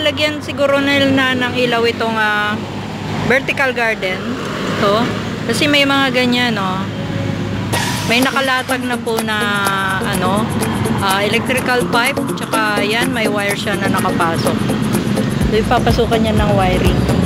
lalagyan siguro nila ng ilaw itong ah, vertical garden. To. Kasi may mga ganyan, no. May nakalatag na po na ano, ah, electrical pipe. Tsaka yan, may wire siya na nakapasok. So, ipapasukan niya ng wiring.